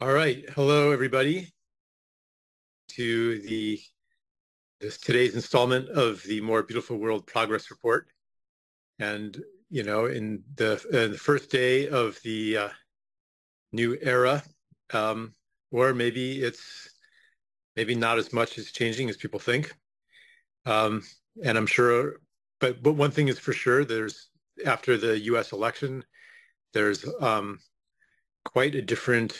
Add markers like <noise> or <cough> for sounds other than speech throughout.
All right. Hello, everybody, to the this today's installment of the More Beautiful World Progress Report. And, you know, in the, the first day of the uh, new era, um, or maybe it's maybe not as much as changing as people think. Um, and I'm sure, but, but one thing is for sure, there's after the US election, there's um, quite a different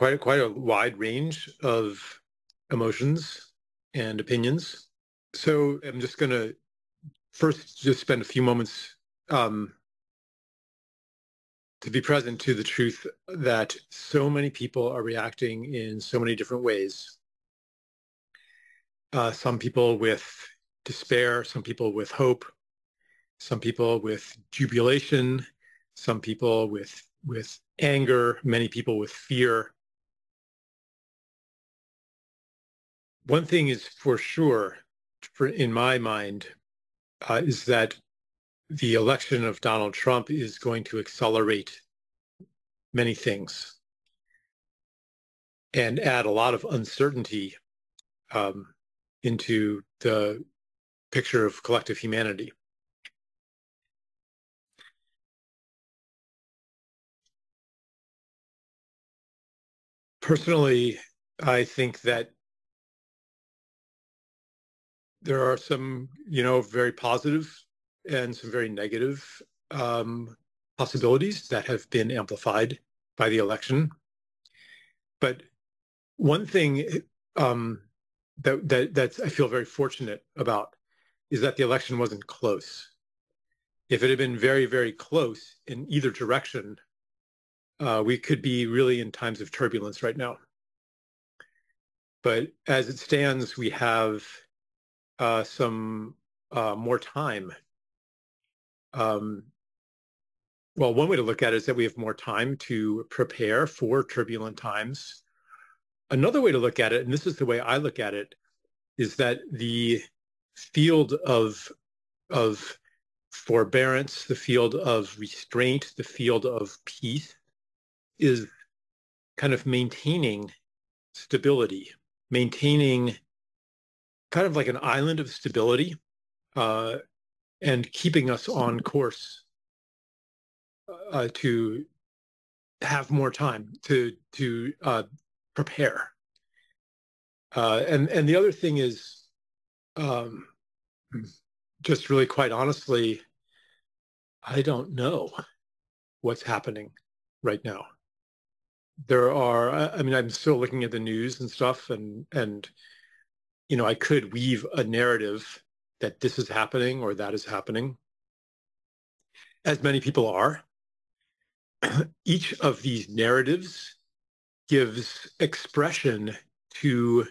quite quite a wide range of emotions and opinions. So I'm just going to first just spend a few moments um, to be present to the truth that so many people are reacting in so many different ways. Uh, some people with despair, some people with hope, some people with jubilation, some people with with anger, many people with fear. One thing is for sure, for in my mind, uh, is that the election of Donald Trump is going to accelerate many things and add a lot of uncertainty um, into the picture of collective humanity. Personally, I think that there are some, you know, very positive and some very negative um, possibilities that have been amplified by the election. But one thing um, that that that's I feel very fortunate about is that the election wasn't close. If it had been very very close in either direction, uh, we could be really in times of turbulence right now. But as it stands, we have uh, some uh, more time. Um, well, one way to look at it is that we have more time to prepare for turbulent times. Another way to look at it, and this is the way I look at it, is that the field of of forbearance, the field of restraint, the field of peace is kind of maintaining stability, maintaining kind of like an island of stability uh, and keeping us on course uh, to have more time to to uh, prepare. Uh, and and the other thing is, um, just really quite honestly, I don't know what's happening right now. There are, I mean, I'm still looking at the news and stuff, and and you know, I could weave a narrative that this is happening or that is happening, as many people are. <clears throat> Each of these narratives gives expression to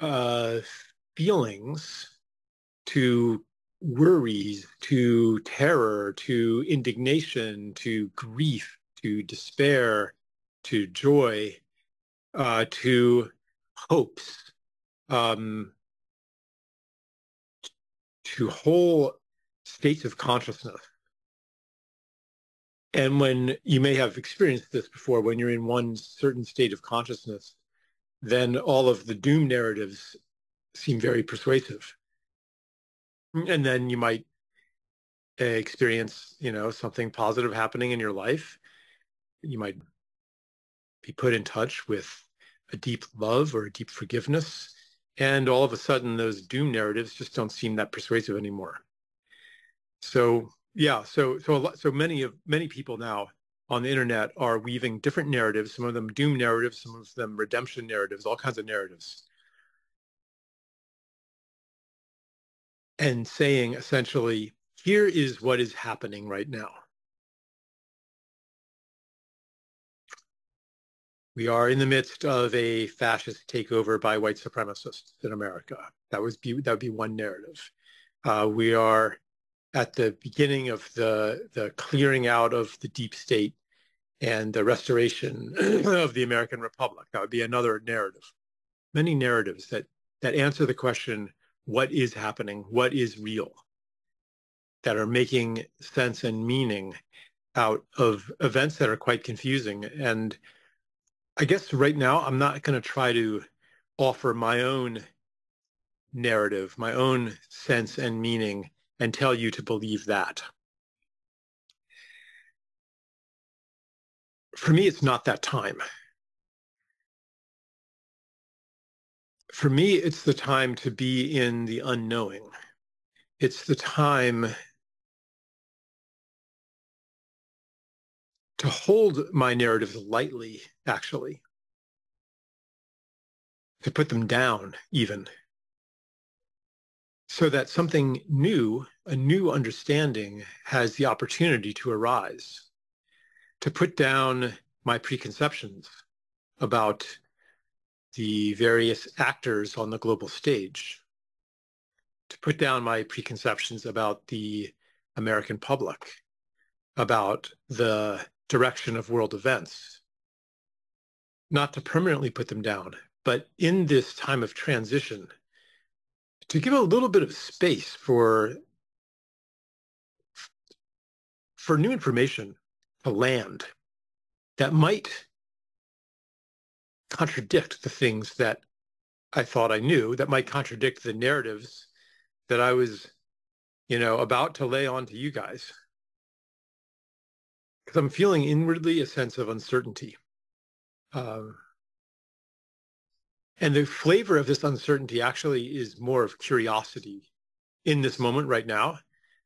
uh, feelings, to worries, to terror, to indignation, to grief, to despair, to joy, uh, to hopes, um, to whole states of consciousness. And when you may have experienced this before, when you're in one certain state of consciousness, then all of the doom narratives seem very persuasive. And then you might experience, you know, something positive happening in your life. You might be put in touch with a deep love or a deep forgiveness and all of a sudden, those doom narratives just don't seem that persuasive anymore. So yeah, so so lot, so many of many people now on the internet are weaving different narratives. Some of them doom narratives, some of them redemption narratives, all kinds of narratives, and saying essentially, here is what is happening right now. We are in the midst of a fascist takeover by white supremacists in America. That was be, that would be one narrative. Uh, we are at the beginning of the the clearing out of the deep state and the restoration <clears throat> of the American Republic. That would be another narrative. Many narratives that that answer the question, what is happening? What is real? That are making sense and meaning out of events that are quite confusing and I guess right now I'm not going to try to offer my own narrative, my own sense and meaning, and tell you to believe that. For me, it's not that time. For me, it's the time to be in the unknowing. It's the time to hold my narratives lightly, actually, to put them down even, so that something new, a new understanding has the opportunity to arise, to put down my preconceptions about the various actors on the global stage, to put down my preconceptions about the American public, about the direction of world events. Not to permanently put them down, but in this time of transition, to give a little bit of space for, for new information to land that might contradict the things that I thought I knew, that might contradict the narratives that I was, you know, about to lay on to you guys because I'm feeling inwardly a sense of uncertainty. Um, and the flavor of this uncertainty actually is more of curiosity in this moment right now,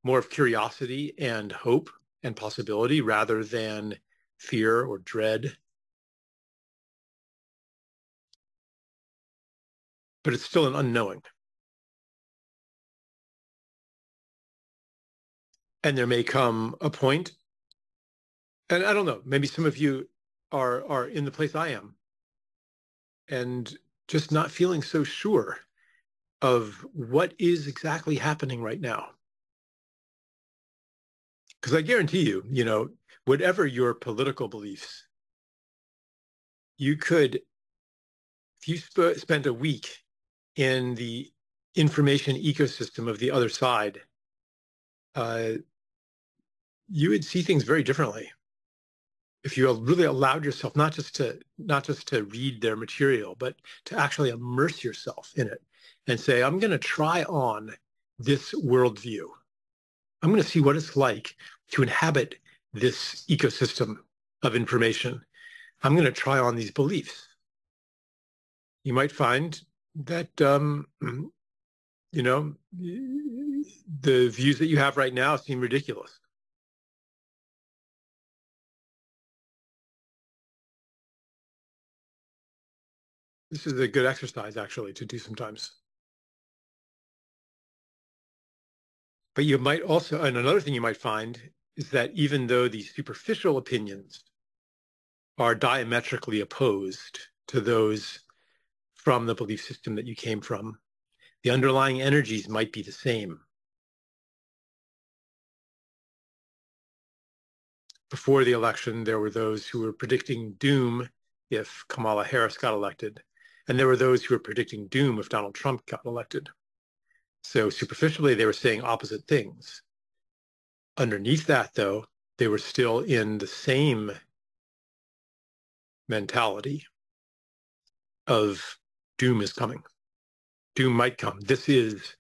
more of curiosity and hope and possibility rather than fear or dread. But it's still an unknowing. And there may come a point and I don't know, maybe some of you are are in the place I am and just not feeling so sure of what is exactly happening right now. Because I guarantee you, you know, whatever your political beliefs, you could, if you sp- spent a week in the information ecosystem of the other side, uh, you would see things very differently if you really allowed yourself not just to not just to read their material, but to actually immerse yourself in it and say, I'm going to try on this worldview. I'm going to see what it's like to inhabit this ecosystem of information. I'm going to try on these beliefs. You might find that, um, <clears throat> you know, the views that you have right now seem ridiculous. This is a good exercise actually to do sometimes. But you might also, and another thing you might find is that even though these superficial opinions are diametrically opposed to those from the belief system that you came from, the underlying energies might be the same. Before the election, there were those who were predicting doom if Kamala Harris got elected. And there were those who were predicting doom if Donald Trump got elected. So superficially, they were saying opposite things. Underneath that, though, they were still in the same mentality of doom is coming. Doom might come. This is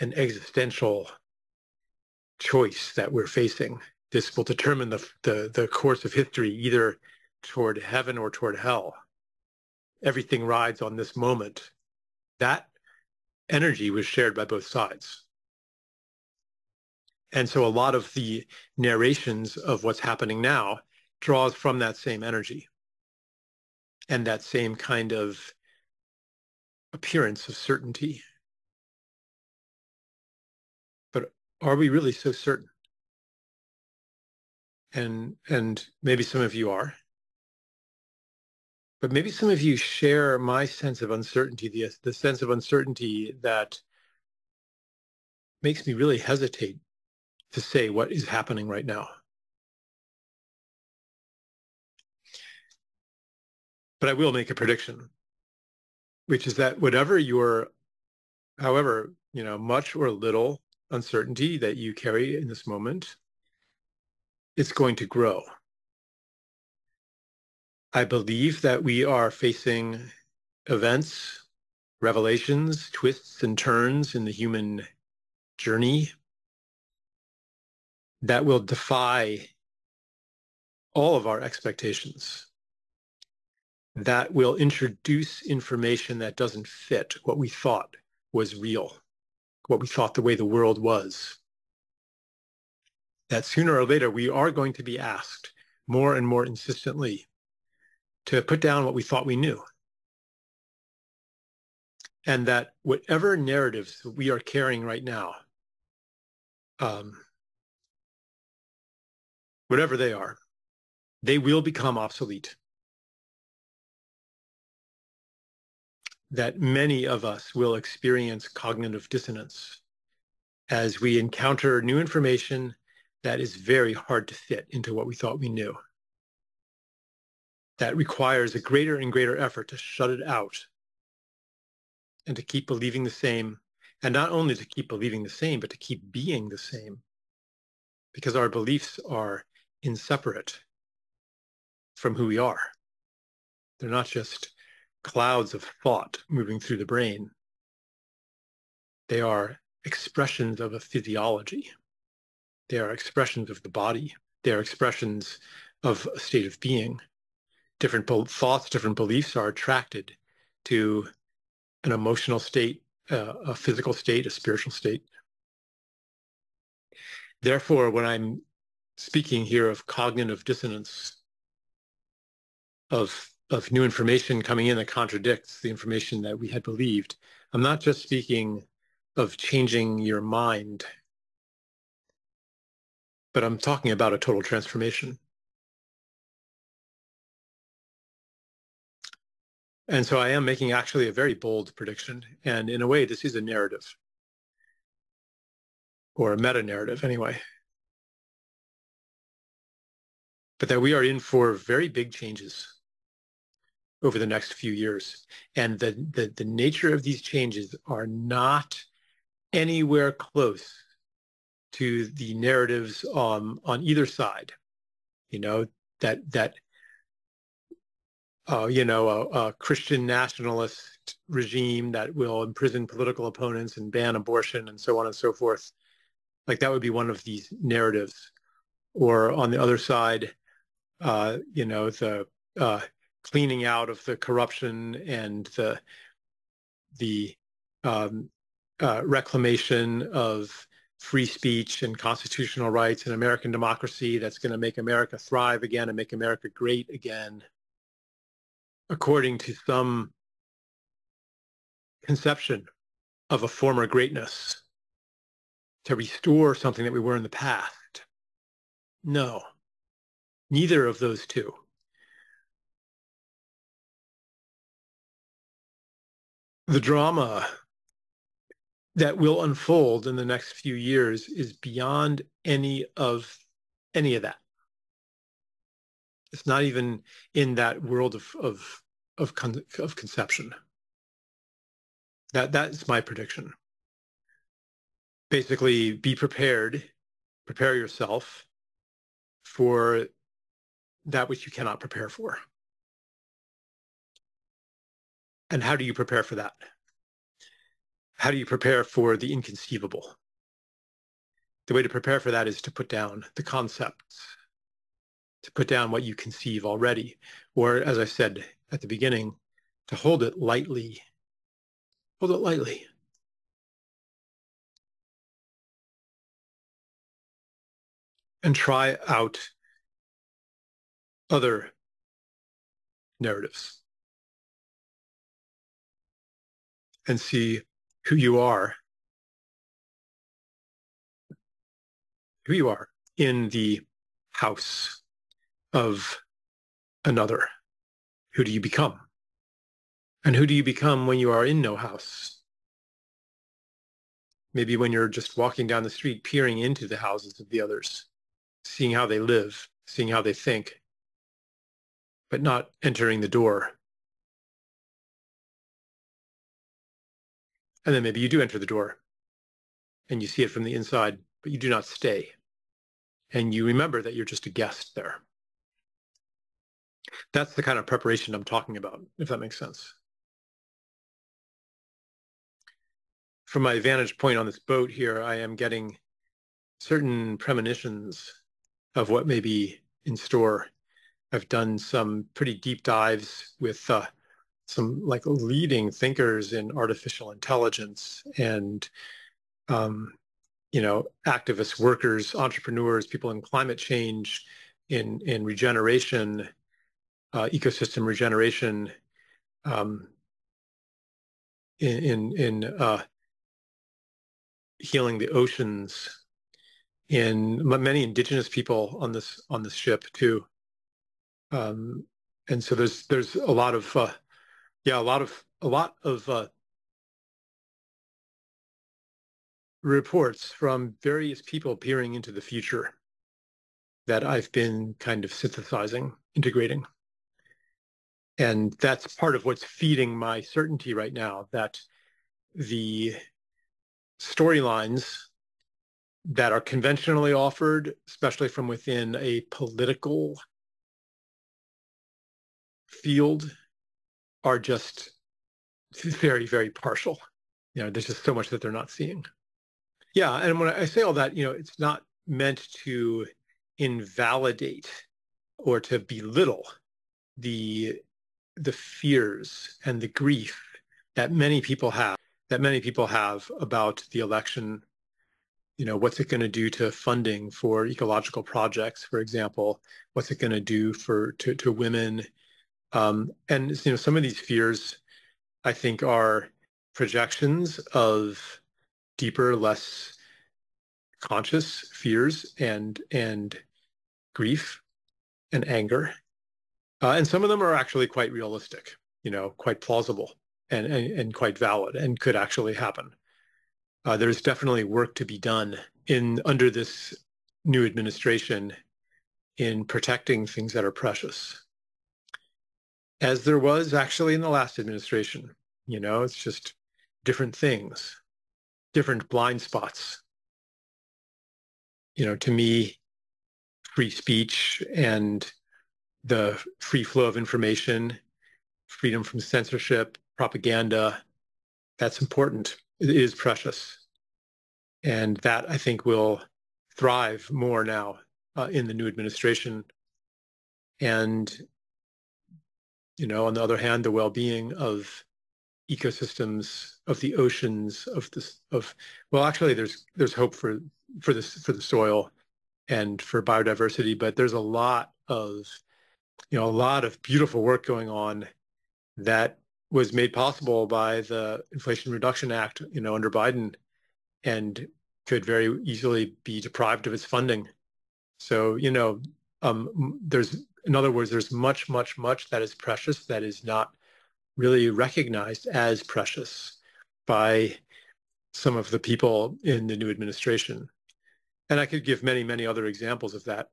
an existential choice that we're facing. This will determine the, the, the course of history either toward heaven or toward hell everything rides on this moment. That energy was shared by both sides. And so a lot of the narrations of what's happening now draws from that same energy and that same kind of appearance of certainty. But are we really so certain? And and maybe some of you are. But maybe some of you share my sense of uncertainty, the, the sense of uncertainty that makes me really hesitate to say what is happening right now. But I will make a prediction, which is that whatever your, however, you know, much or little uncertainty that you carry in this moment, it's going to grow I believe that we are facing events, revelations, twists and turns in the human journey that will defy all of our expectations, that will introduce information that doesn't fit what we thought was real, what we thought the way the world was. That sooner or later we are going to be asked more and more insistently to put down what we thought we knew. And that whatever narratives we are carrying right now, um, whatever they are, they will become obsolete. That many of us will experience cognitive dissonance as we encounter new information that is very hard to fit into what we thought we knew that requires a greater and greater effort to shut it out and to keep believing the same. And not only to keep believing the same, but to keep being the same. Because our beliefs are inseparate from who we are. They're not just clouds of thought moving through the brain. They are expressions of a physiology. They are expressions of the body. They are expressions of a state of being different thoughts, different beliefs are attracted to an emotional state, uh, a physical state, a spiritual state. Therefore, when I'm speaking here of cognitive dissonance, of, of new information coming in that contradicts the information that we had believed, I'm not just speaking of changing your mind, but I'm talking about a total transformation. And so I am making actually a very bold prediction. And in a way, this is a narrative or a meta narrative anyway. But that we are in for very big changes over the next few years. And the, the, the nature of these changes are not anywhere close to the narratives um, on either side. You know, that that uh, you know, a, a, Christian nationalist regime that will imprison political opponents and ban abortion and so on and so forth. Like that would be one of these narratives. Or on the other side, uh, you know, the uh, cleaning out of the corruption and the the um, uh, reclamation of free speech and constitutional rights and American democracy that's going to make America thrive again and make America great again according to some conception of a former greatness to restore something that we were in the past. No, neither of those two. The drama that will unfold in the next few years is beyond any of any of that. It's not even in that world of of of, con- of conception. That that's my prediction. Basically, be prepared, prepare yourself for that which you cannot prepare for. And how do you prepare for that? How do you prepare for the inconceivable? The way to prepare for that is to put down the concepts to put down what you conceive already, or as I said at the beginning, to hold it lightly. Hold it lightly. And try out other narratives and see who you are, who you are in the house of another? Who do you become? And who do you become when you are in no house? Maybe when you're just walking down the street, peering into the houses of the others, seeing how they live, seeing how they think, but not entering the door. And then maybe you do enter the door and you see it from the inside, but you do not stay. And you remember that you're just a guest there. That's the kind of preparation I'm talking about, if that makes sense. From my vantage point on this boat here, I am getting certain premonitions of what may be in store. I've done some pretty deep dives with uh, some like leading thinkers in artificial intelligence and um, you know activists, workers, entrepreneurs, people in climate change, in in regeneration, uh, ecosystem regeneration, um, in in, in uh, healing the oceans in many indigenous people on this on this ship too. Um, and so there's there's a lot of uh, yeah a lot of a lot of uh, reports from various people peering into the future that I've been kind of synthesizing, integrating. And that's part of what's feeding my certainty right now that the storylines that are conventionally offered, especially from within a political field, are just very, very partial. You know, there's just so much that they're not seeing. Yeah, and when I say all that, you know, it's not meant to invalidate or to belittle the the fears and the grief that many people have that many people have about the election you know, what's it going to do to funding for ecological projects, for example? What's it going to do for to, to women? Um, and you know, some of these fears, I think, are projections of deeper, less conscious fears and and grief and anger, uh, and some of them are actually quite realistic. You know, quite plausible and, and, and quite valid and could actually happen uh, there's definitely work to be done in under this new administration in protecting things that are precious, as there was actually in the last administration. You know, it's just different things, different blind spots. You know, to me, free speech and the free flow of information, freedom from censorship, propaganda, that's important It is precious. And that I think will thrive more now uh, in the new administration. And, you know, on the other hand, the well-being of ecosystems, of the oceans, of this, of, well, actually there's, there's hope for, for this, for the soil and for biodiversity, but there's a lot of, you know, a lot of beautiful work going on that was made possible by the Inflation Reduction Act, you know, under Biden, and could very easily be deprived of its funding. So, you know, um, there's, in other words, there's much, much, much that is precious that is not really recognized as precious by some of the people in the new administration. And I could give many, many other examples of that.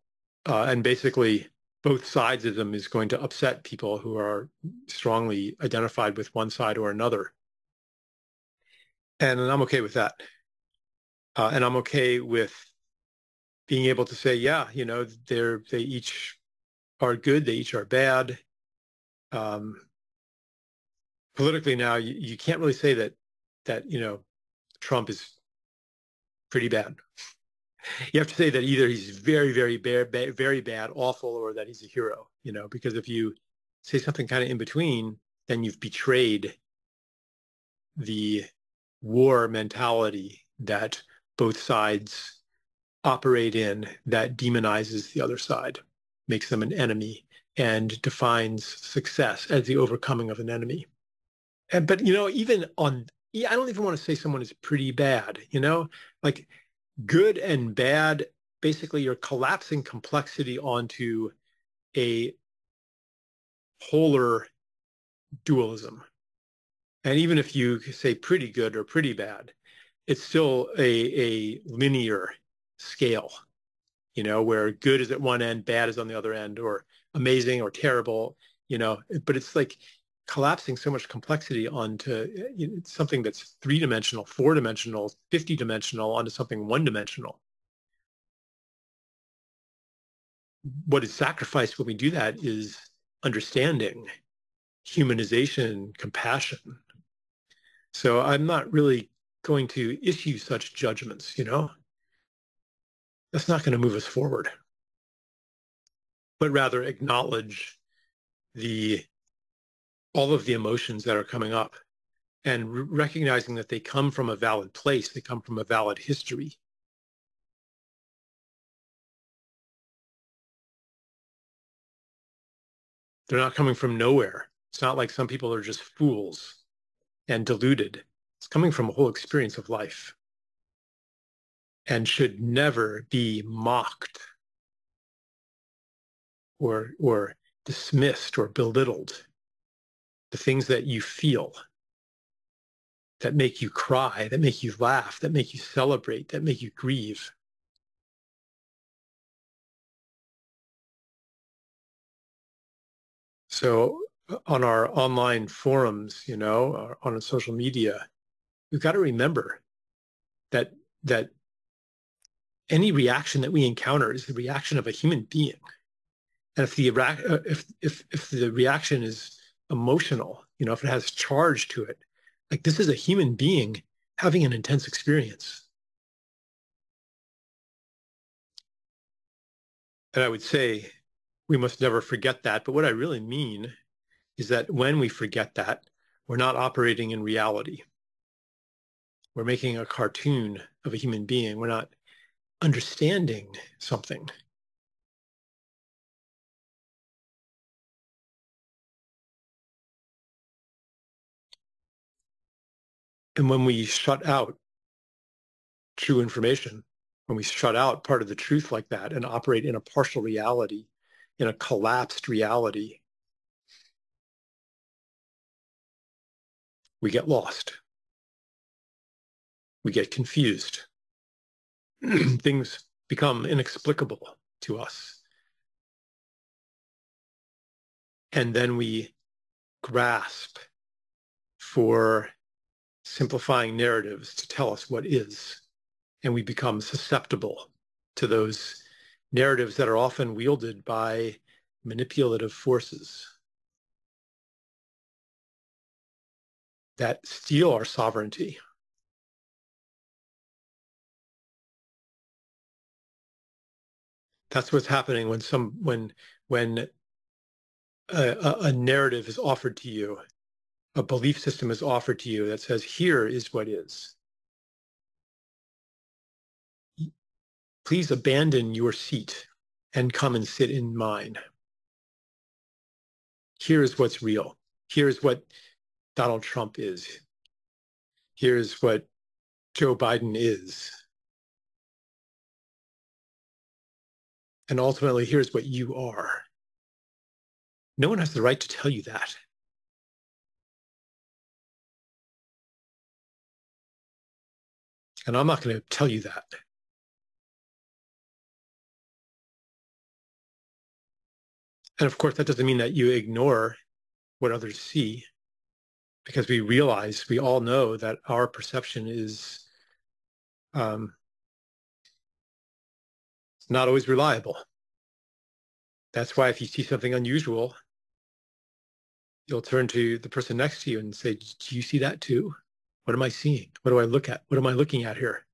Uh, and basically, both sides of them is going to upset people who are strongly identified with one side or another. And I'm okay with that. Uh, and I'm okay with being able to say, yeah, you know, they're, they each are good, they each are bad. Um, politically now, you, you can't really say that, that, you know, Trump is pretty bad you have to say that either he's very, very bad, very bad, awful, or that he's a hero. You know, because if you say something kind of in between, then you've betrayed the war mentality that both sides operate in that demonizes the other side, makes them an enemy, and defines success as the overcoming of an enemy. And but you know, even on I don't even want to say someone is pretty bad, you know? Like good and bad, basically you're collapsing complexity onto a polar dualism. And even if you say pretty good or pretty bad, it's still a, a linear scale, you know, where good is at one end, bad is on the other end, or amazing or terrible, you know, but it's like collapsing so much complexity onto eh, know, something that's three-dimensional, four-dimensional, 50-dimensional onto something one-dimensional. What is sacrificed when we do that is understanding, humanization, compassion. So I'm not really going to issue such judgments, you know? That's not going to move us forward. But rather acknowledge the all of the emotions that are coming up and recognizing that they come from a valid place, they come from a valid history. They're not coming from nowhere. It's not like some people are just fools and deluded. It's coming from a whole experience of life and should never be mocked or, or dismissed or belittled. The things that you feel that make you cry, that make you laugh, that make you celebrate, that make you grieve. So uh, on our online forums, you know, on social media, we've got to remember that that any reaction that we encounter is the reaction of a human being. And if the uh, if if if the reaction is emotional, you know, if it has charge to it, like this is a human being having an intense experience. And I would say we must never forget that. But what I really mean is that when we forget that, we're not operating in reality. We're making a cartoon of a human being. We're not understanding something. And when we shut out true information, when we shut out part of the truth like that and operate in a partial reality, in a collapsed reality, we get lost. We get confused. <clears throat> Things become inexplicable to us. And then we grasp for simplifying narratives to tell us what is. And we become susceptible to those narratives that are often wielded by manipulative forces that steal our sovereignty. That's what's happening when some when when a, a, narrative is offered to you, a belief system is offered to you that says, here is what is. Please abandon your seat and come and sit in mine. Here's what's real. Here's what Donald Trump is. Here's what Joe Biden is. And ultimately, here's what you are. No one has the right to tell you that. And I'm not going to tell you that. And of course, that doesn't mean that you ignore what others see, because we realize, we all know that our perception is um, not always reliable. That's why if you see something unusual, you'll turn to the person next to you and say, do you see that too? What am I seeing? What do I look at? What am I looking at here?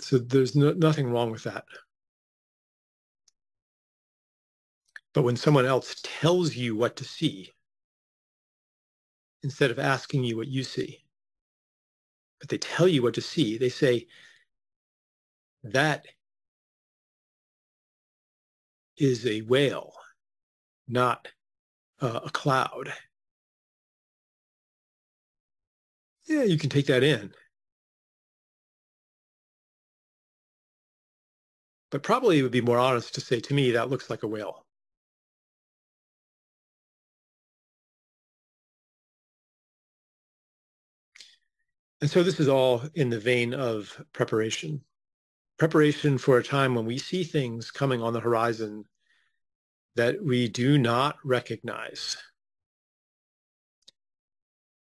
So there's no, nothing wrong with that. But when someone else tells you what to see, instead of asking you what you see, but they tell you what to see, they say, that is a whale, not uh, a cloud. Yeah, you can take that in. But probably it would be more honest to say to me, that looks like a whale. And so this is all in the vein of preparation. Preparation for a time when we see things coming on the horizon that we do not recognize.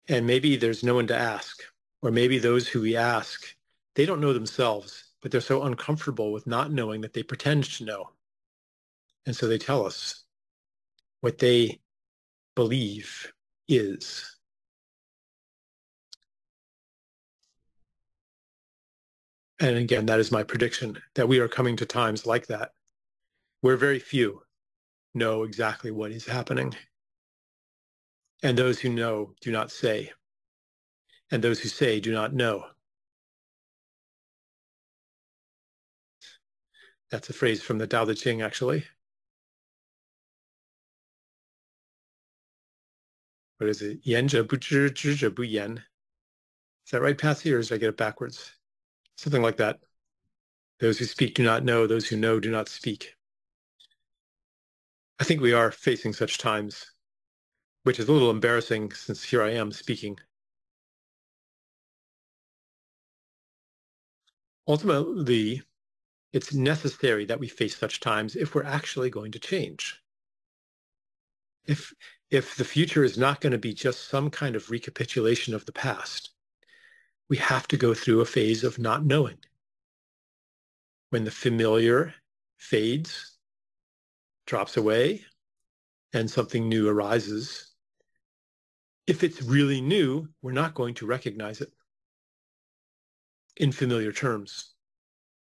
And maybe there's no one to ask, or maybe those who we ask, they don't know themselves, but they're so uncomfortable with not knowing that they pretend to know. And so they tell us, what they believe is. And again, that is my prediction that we are coming to times like that, where very few know exactly what is happening. And those who know do not say. And those who say do not know. That's a phrase from the Tao Te Ching, actually. What is it? Yan bu zhi bu yan. Is that right, Patsy, or did I get it backwards? Something like that. Those who speak do not know. Those who know do not speak. I think we are facing such times, which is a little embarrassing since here I am speaking. Ultimately, it's necessary that we face such times if we're actually going to change. If, if the future is not going to be just some kind of recapitulation of the past, we have to go through a phase of not knowing. When the familiar fades, drops away, and something new arises, if it's really new, we're not going to recognize it in familiar terms.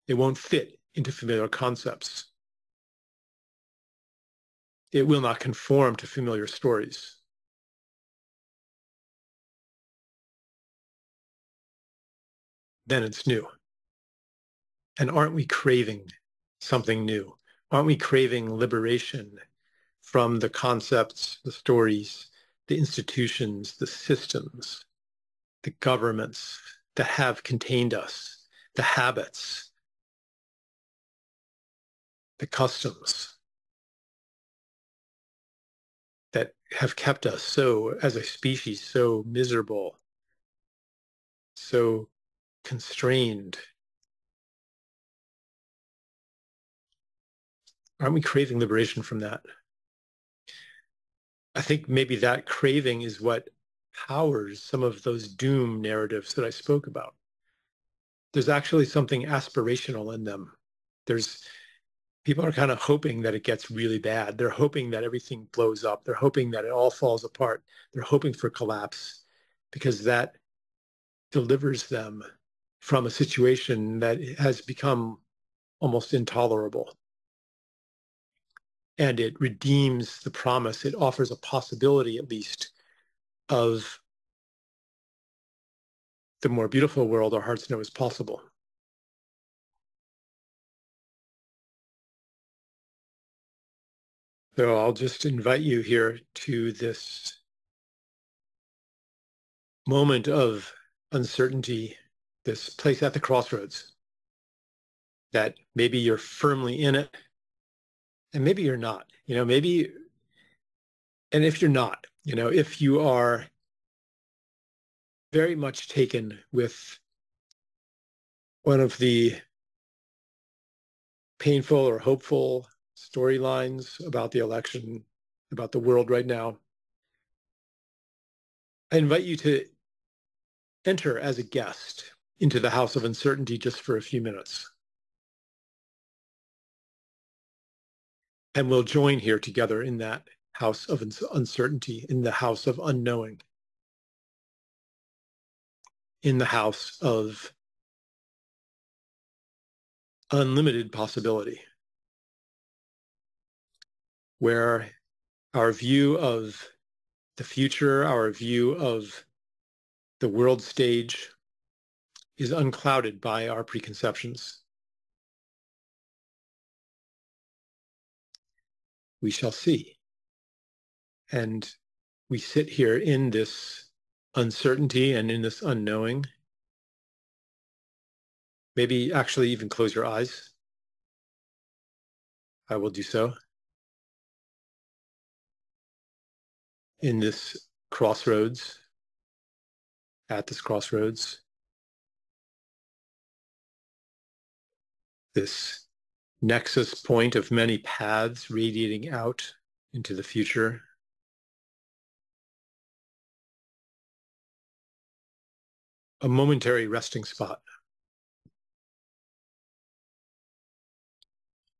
It won't fit into familiar concepts. It will not conform to familiar stories. Then it's new. And aren't we craving something new? Aren't we craving liberation from the concepts, the stories, the institutions, the systems, the governments that have contained us, the habits, the customs that have kept us so, as a species, so miserable, so constrained. Aren't we craving liberation from that? I think maybe that craving is what powers some of those doom narratives that I spoke about. There's actually something aspirational in them. There's people are kind of hoping that it gets really bad. They're hoping that everything blows up. They're hoping that it all falls apart. They're hoping for collapse because that delivers them from a situation that has become almost intolerable and it redeems the promise. It offers a possibility, at least, of the more beautiful world our hearts know is possible. So I'll just invite you here to this moment of uncertainty, this place at the crossroads, that maybe you're firmly in it, and maybe you're not you know maybe and if you're not you know if you are very much taken with one of the painful or hopeful storylines about the election about the world right now i invite you to enter as a guest into the house of uncertainty just for a few minutes And we'll join here together in that house of uncertainty, in the house of unknowing, in the house of unlimited possibility, where our view of the future, our view of the world stage is unclouded by our preconceptions. We shall see. And we sit here in this uncertainty and in this unknowing. Maybe actually even close your eyes. I will do so. In this crossroads, at this crossroads, this nexus point of many paths radiating out into the future. A momentary resting spot.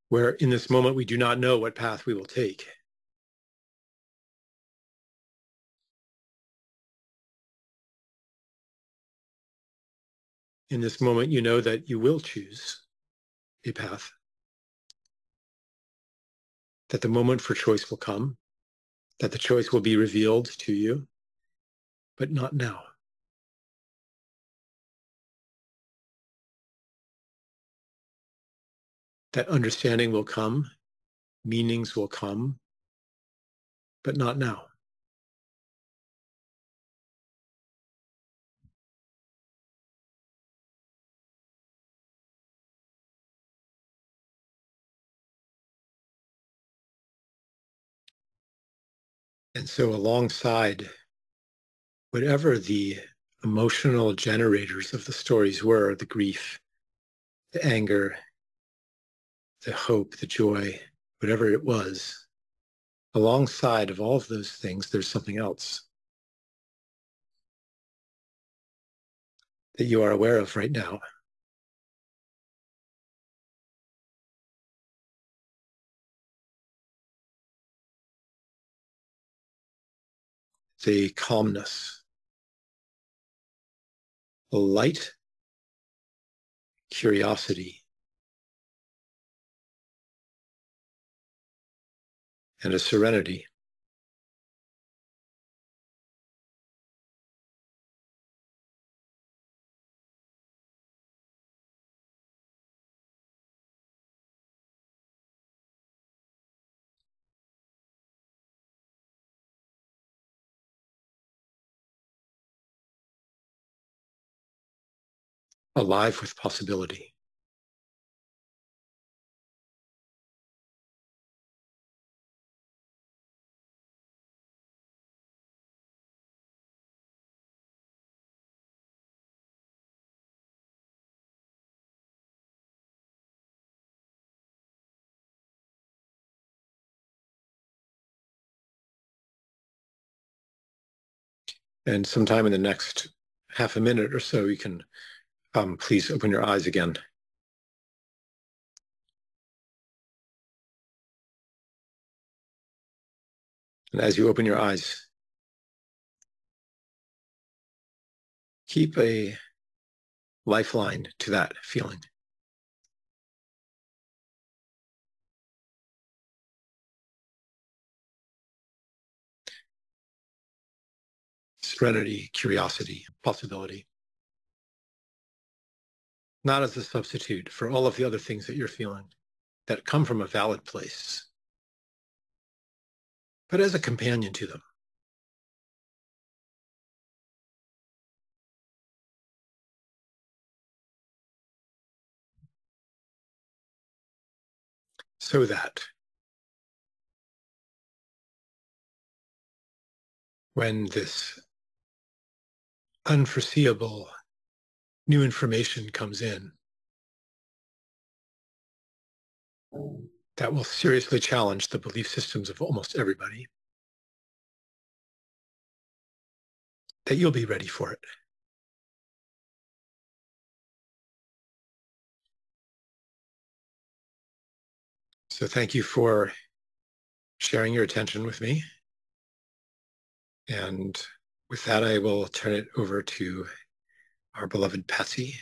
Where in this moment we do not know what path we will take. In this moment, you know that you will choose a path that the moment for choice will come, that the choice will be revealed to you, but not now. That understanding will come, meanings will come, but not now. And so, alongside whatever the emotional generators of the stories were the grief, the anger, the hope, the joy, whatever it was alongside of all of those things, there's something else that you are aware of right now. The calmness, light curiosity, and a serenity. Alive with possibility. And sometime in the next half a minute or so, you can um, please open your eyes again. And as you open your eyes, keep a lifeline to that feeling. Serenity, curiosity, possibility not as a substitute for all of the other things that you're feeling that come from a valid place, but as a companion to them. So that when this unforeseeable new information comes in that will seriously challenge the belief systems of almost everybody, that you'll be ready for it. So thank you for sharing your attention with me. And with that, I will turn it over to our beloved Patsy